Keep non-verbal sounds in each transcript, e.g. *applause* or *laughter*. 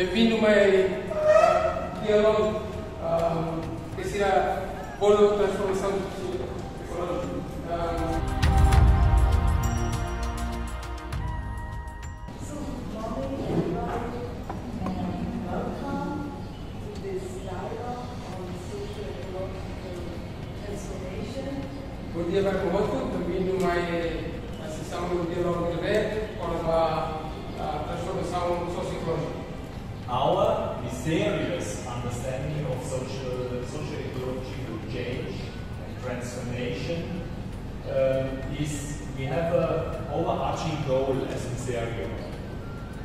Ao uh, diálogo um, que será polo transformação ecological transformation. Bom dia para bem-vindo a sessão do diálogo de rede para a, transformação socioecológica. our mysterious understanding of social, social ecological change and transformation uh, is we have an overarching goal as Miserio.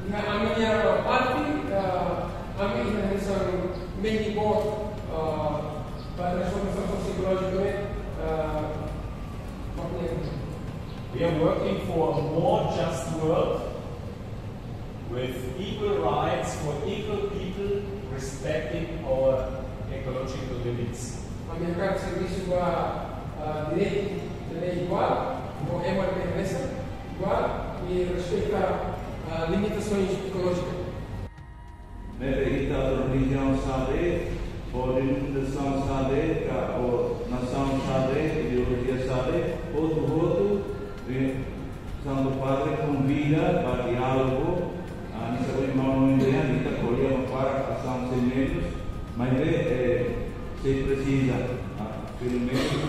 Am iar partii, am să meni bot para transformação psicológica We are working for a more just world igual, com uma permanência igual e respeita uh, limitações ecológicas. Mereka religião sabe, orientação sabe, ou nação sabe, ideologia sabe, outro outro, Santo Padre convida para diálogo, a nossa irmã entende, kita colhemos para ação sem menos, mas é, é, se precisa, pelo menos,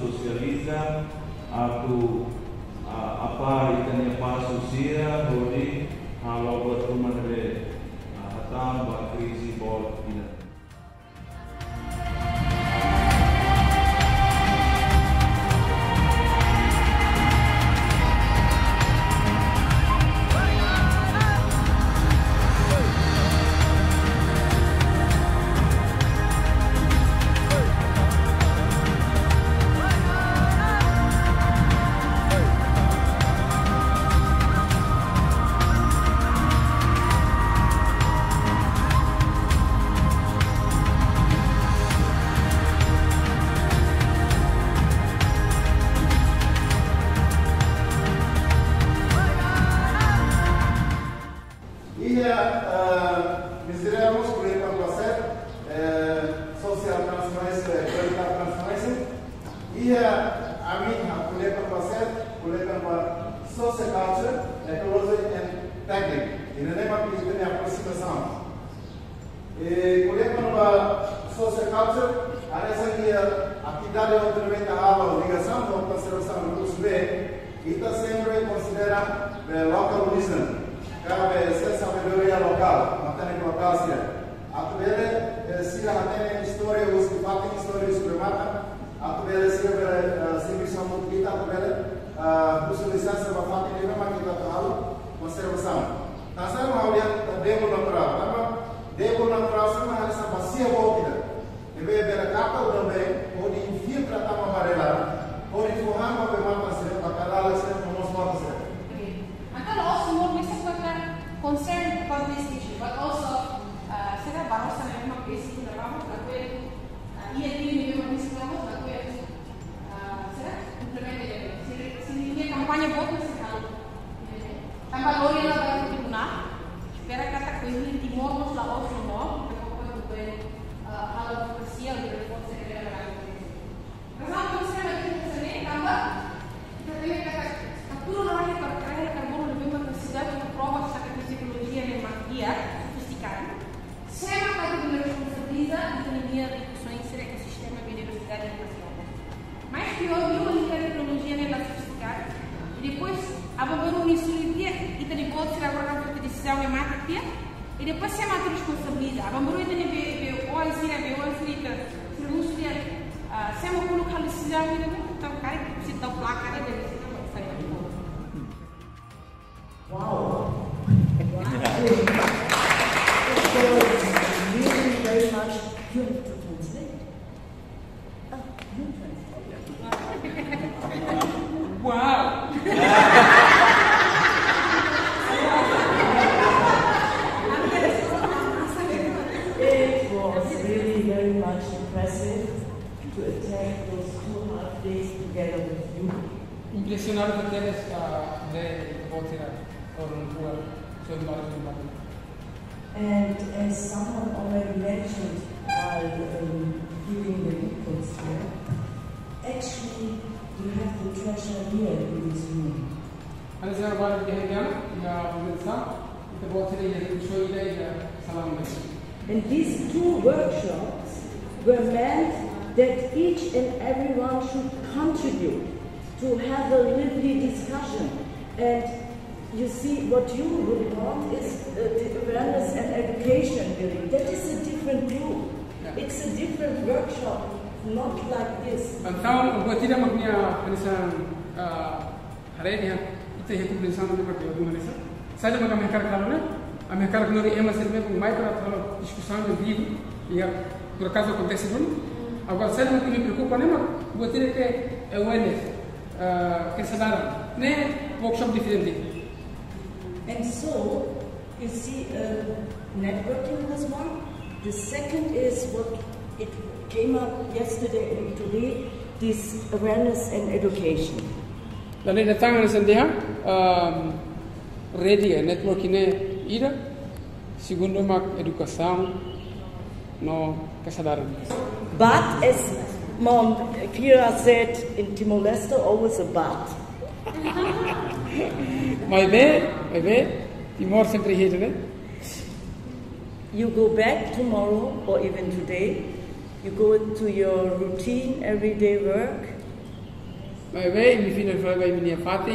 socialista, atau uh, apa itanya para susia hori halo buat rumah dele nah, hatam bakri si bol ina kuliah social culture, ecology and technique. Ini nama kita ni aproximação. E kuliah social culture, ada saja atividade obviamente a ligação com conservação do curso B. Kita sempre considera local wisdom. Cabe essa sabedoria local, mantém local sia. Atubele sira hatene história os conservação. Nasa mau lihat demo natural, apa demo natural sama harus sama sia bawa kita. Ebe bela capa também, ou de infiltra tama amarela, ou de forrama bemata sira, bacalala sira, vamos mata sira. Okay. I can also more basic what concerned about this issue, but also uh, sila baru sa mga basic na ramo na kwe iya din yung mga basic ramo na kwe sila implement din. Sila sila kampanya buat na sila. Tambah lori na ba yung tribunal? Pero kata ko yung timor mo sa oso mo, kung ko ko hal demokrasia di report sa kaya Kasama ko sila nagkita sa tambah kita kata Captura la per creare carbono dobbiamo considerare una prova sa che psicologia e magia sofisticada. Se é uma parte de responsabiliza a economia de discussões sobre ecossistema, biodiversidade e educação. Mas pior, viu a tecnologia nela sofisticada. E depois, a babar um insulidea e te depois tirar agora a decisão e depois se uma responsabiliza. A babar ainda ne be o be o ai sira se não se se é uma e então cara que se dá placa da decisão. Wow. wow. it was really very much together with you. De And as someone already mentioned while um, giving the inputs here, actually you have the treasure here in this room. أنا سأقول لك هنا يا مدرسة تبغى تري شوي لي سلام Salam. And these two workshops were meant that each and everyone should to have a lively discussion. And you see, what you would want is uh, awareness and education building. That is a different group. It's a different workshop, not like this. Então, buat tidak maknya pemirsa hari ini kita itu pemirsa nanti pakai dua pemirsa. Saya juga mengangkat kalau na, mengangkat kalau ni emas ini pun mai para kalau diskusi yang vivo, ya por acaso acontece pun. Agora saya mungkin me preocupa nem buat tidak ke awareness, kesadaran. Ne workshop diferente. And so, you see, uh, networking was one. The second is what it came up yesterday and today, this awareness and education. Dan datang na sandia, um, ready a network ini ida, segundo mak educação no kesadaran. But as Mom, Kira said in Timor-Leste always a bat. *laughs* my way, my way, Timor sempre here You go back tomorrow or even today. You go into your routine, everyday work. My vei, mi fina fai vai minia fati,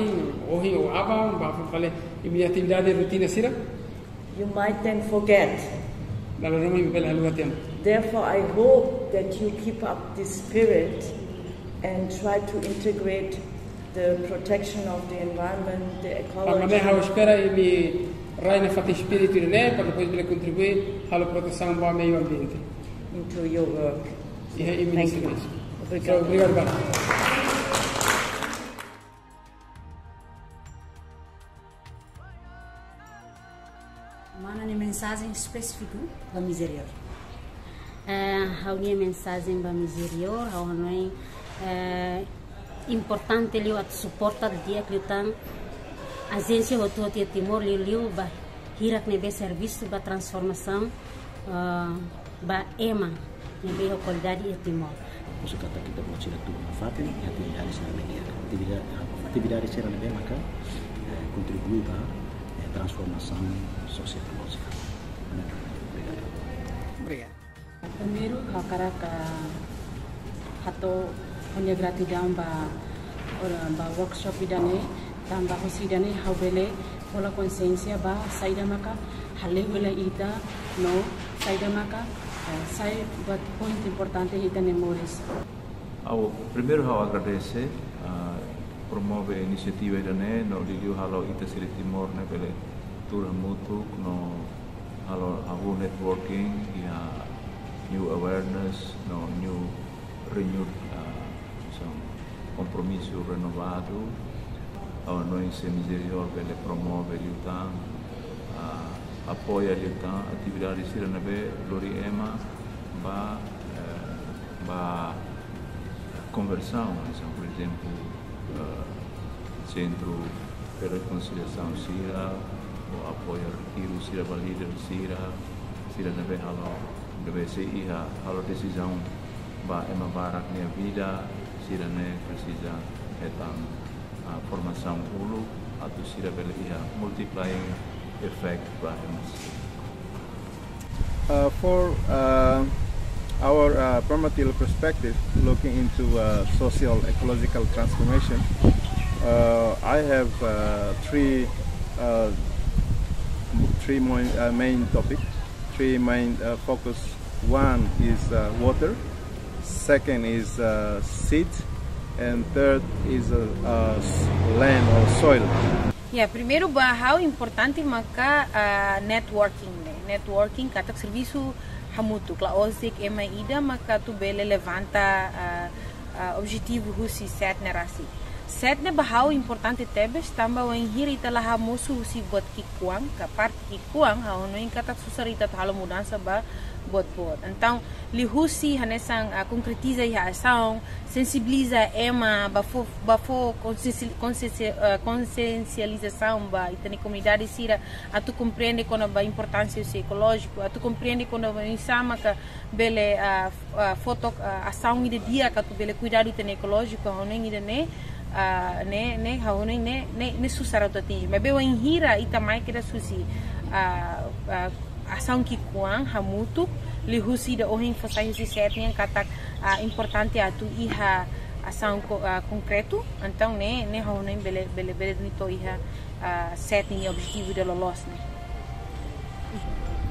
ohi o aba, ba fa fale, i minia attività di routine sera. You might then forget. Dalla Roma mi bella lugatena. Therefore, I hope that you keep up this spirit and try to integrate the protection of the environment, the Para me hau ecology, espera e me rai na fatin espírito né, para depois ele contribuir à proteção do meio ambiente. into your work. E é Thank you. isso. So, obrigado, Bárbara. Mana mensagem específica da miséria. Eh, hau ni mensagem da miséria, hau hanoi eh, importante liu at suporta dia que tan agência o tu te timor liu liu ba hirak nebe serviço ba transformação ba ema nebe a qualidade e timor. Usa kata kita buat sila tu ya atividade sila media atividade atividade sila media maka eh, contribui para eh, transformação social. Obrigado. Peniru hakaraka hato punya grati damba ora ba workshop idane damba hosi idane hawele pola konsensia ba saida maka halle wela ita no saida maka eh, sai bat point importante ita memores au primeiro hau agradece promove iniciativa idane no liliu halo ita siri timor ne bele tur mutu no halo havu networking ya new awareness no new renewed uh, so, compromisso renovado. Ao noi se miserior pele promove liutan uh, apoia liutan atividades siranabe lori ema ba eh, ba conversão, então, por exemplo, uh, Centro de Reconciliação Sira, o apoio retiro Sira Valida Sira, Sira Nebe Halo, Kalau ba ema vida sirane ulu atau multiplying effect ba emas uh, for uh, our uh, perspective looking into uh, social ecological transformation uh, I have three three main, main topics three main uh, focus. One is uh, water, second is uh, seed, and third is uh, uh, land or soil. Ya, primeiro bahau importante maka uh, networking ne. Networking katak serviço hamutu. Kla ozik ema ida maka tu bele levanta objetivo husi set nerasi. Set ne bahau importante tebes tamba wen hiri telah musu si buat kikuang ka part kikuang ha ono in kata susarita talo mudança ba buat buat então lihusi hanesang uh, concretiza ya ação sensibiliza ema bafo bafo consciencialização ba itani comunidade sira atu compreende quando ba importância ecológico atu compreende quando ba insama ka bele uh, uh, foto uh, ação ide dia ka tu bele cuidado itani ecológico ono ide ne uh, ne ne haunai ne ne ne susara to ti me bewa hira ita mai kira susi uh, uh, ação que kuang hamutu li husi da ohin fasai husi set yang kata uh, importante atu iha ação uh, concreto. Então ne ne haunai bele bele bele ni to iha uh, set ni objetivo de lolos ne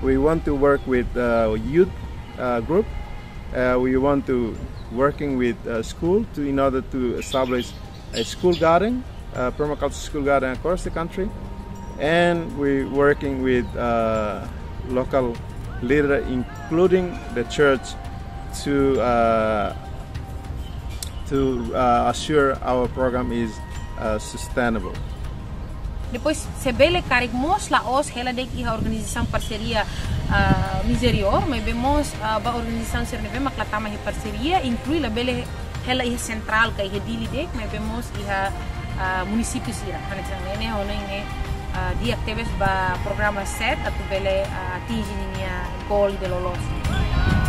we want to work with uh, youth uh, group. Uh, we want to working with uh, school to in order to establish a school garden, a permaculture school garden across the country, and we're working with uh, local leaders, including the church, to uh, to uh, assure our program is uh, sustainable. Depois, se bele carig mos la os hela dek iha organização parceria uh, miserior, mas vemos uh, ba organização ser neve maklatama hi parceria, inclui la bele hela iha central ka iha dili dek, mas vemos iha uh, município sira. Jang nene hono ine uh, di actives ba programa set atu bele uh, atingi nia goal de lolos.